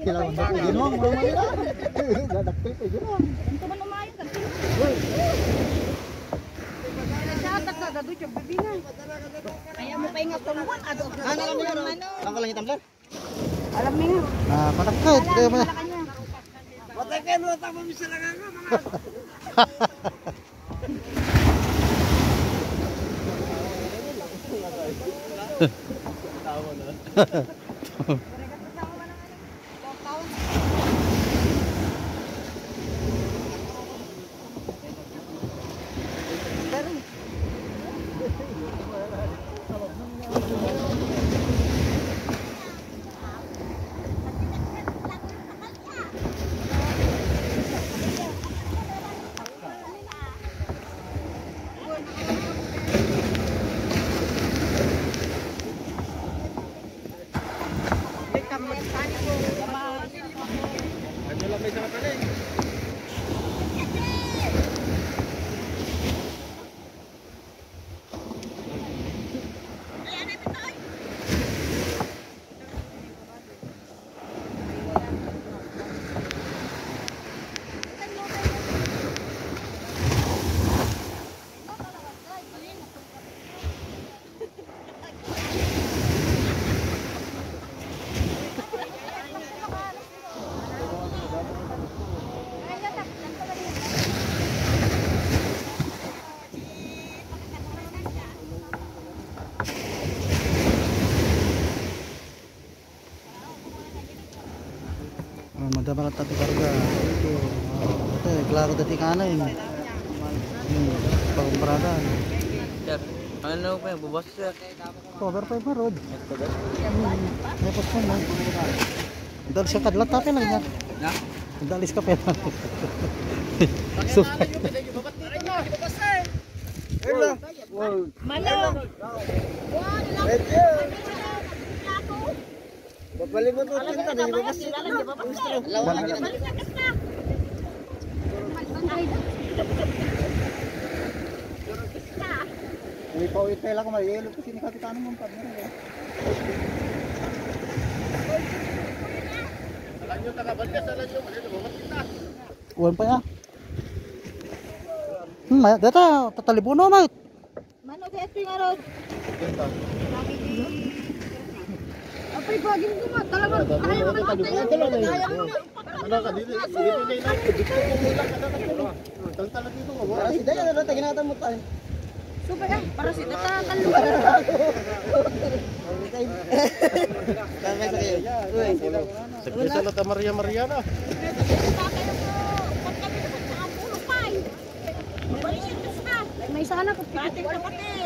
Kailangan ba ko ginong? Mga mga Dadakpil ko ginong. Ito man gado siya, bibingay. Kaya mo pa ingat tuluan, ado ako. Ang kalang tumbler? Alam mo. Ah. Kaya mo. Patay kayo mo tapos mga. Madama lang tati karga. Ito. Ito, eh, klaro dati kanay. Hmm, pagkumparada. Sir, ano pa yung bubas sir? Cover pa yung road. Hmm, Dapat pa na. Dalis ka kadlat tapin lang yan. Dalis ka pera. so, Manong! Pagbalibot mo ito ka, hindi bubas sila lang, di ba? Lawan lang yun. Hindi pa ulit pala ko maliyelo kasi ni kapitano mo pa. Uwan pa ya. Hmm, may- data tatalibuno mate. Mano kaya yung araw? Apay, baging ko nga. Talagang ka na. Ayaw mo na. Ano ka, dito, dito na yun. Dito ko mula ka na na. Tantala dito ko. Para si Daya na taginatan mo tayo. Super ah, para si Tata Kalu. Tama sa kayo. Sagrita lang ta Maria Mariana. May sana ko. Pating kapatid.